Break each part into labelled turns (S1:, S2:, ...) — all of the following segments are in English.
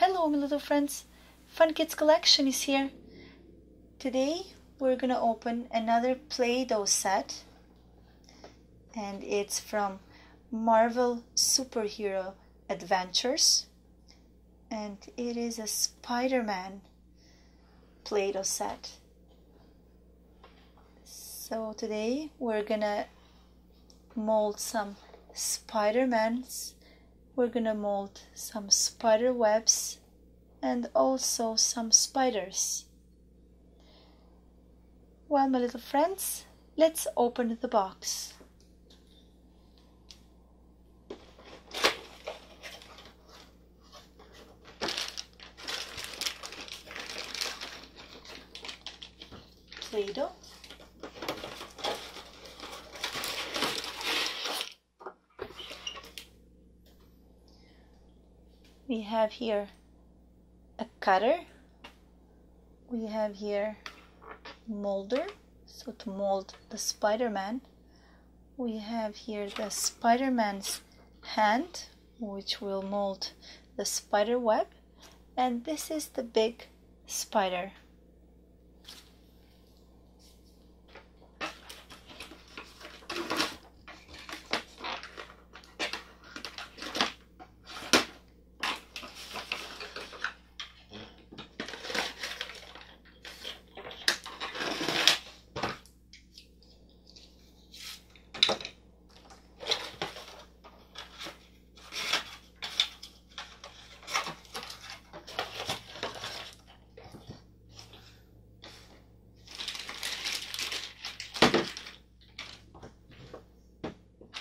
S1: Hello, my little friends. Fun Kids Collection is here. Today we're gonna open another Play-Doh set, and it's from Marvel Superhero Adventures, and it is a Spider-Man Play-Doh set. So today we're gonna mold some Spider-Mans we're gonna mold some spider webs and also some spiders. Well, my little friends, let's open the box. Play-Doh. We have here a cutter. We have here molder. So to mold the spider-man we have here the spider-man's hand which will mold the spider web. And this is the big spider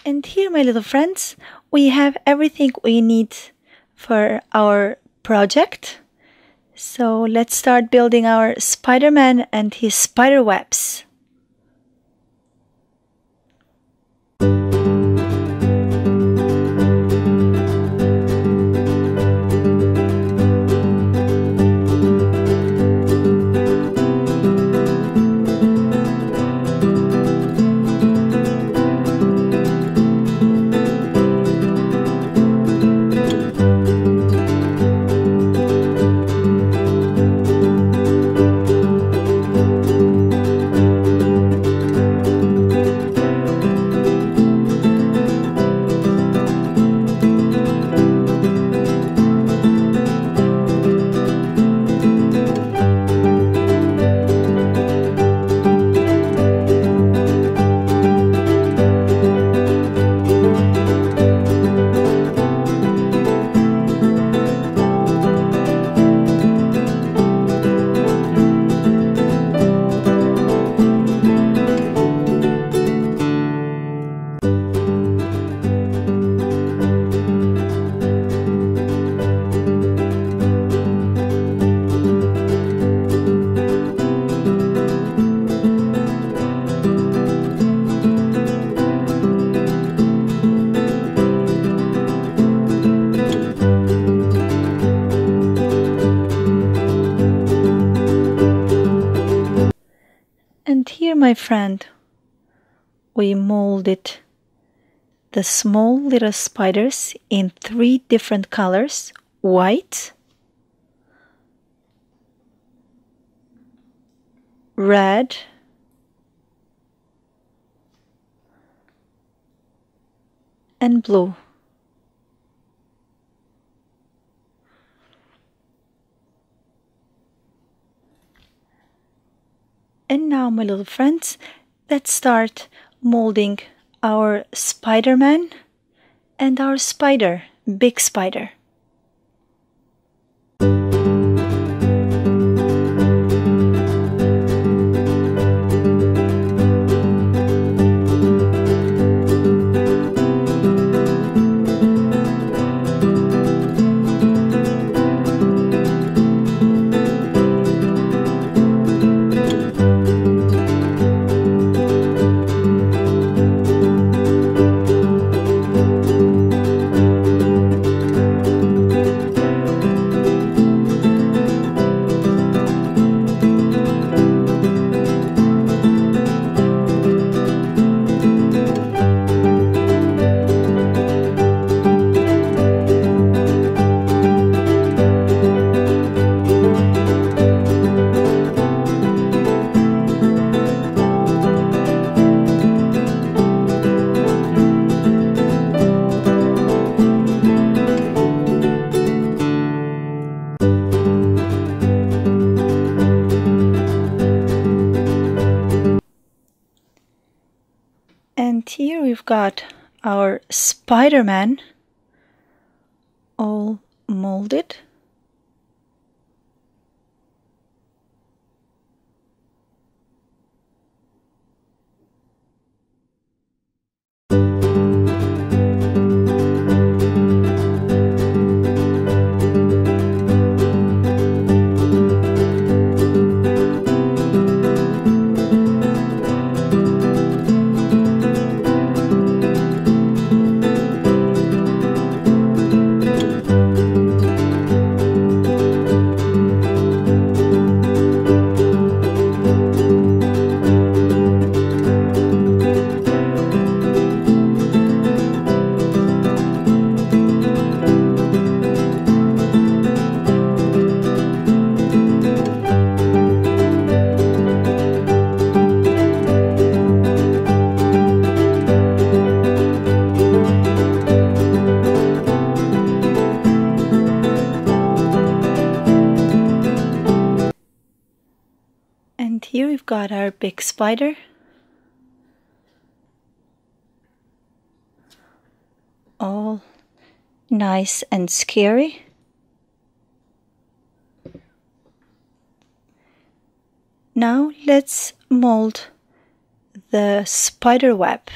S1: And here, my little friends, we have everything we need for our project. So let's start building our Spider-Man and his spider webs. Here, my friend, we molded the small little spiders in three different colors white, red, and blue. And my little friends, let's start molding our Spider-Man and our spider, big spider. Got our Spider-Man all molded. Here we've got our big spider. All nice and scary. Now let's mold the spider web.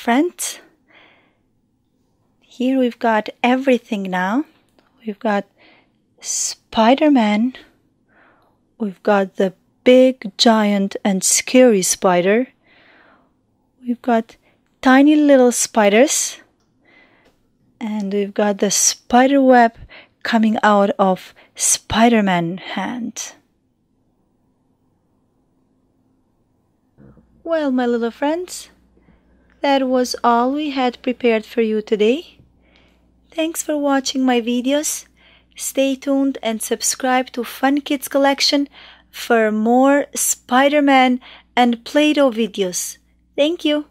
S1: Friends, here we've got everything now. We've got Spider Man, we've got the big, giant, and scary spider, we've got tiny little spiders, and we've got the spider web coming out of Spider Man hand. Well, my little friends, that was all we had prepared for you today. Thanks for watching my videos. Stay tuned and subscribe to Fun Kids Collection for more Spider-Man and Play-Doh videos. Thank you.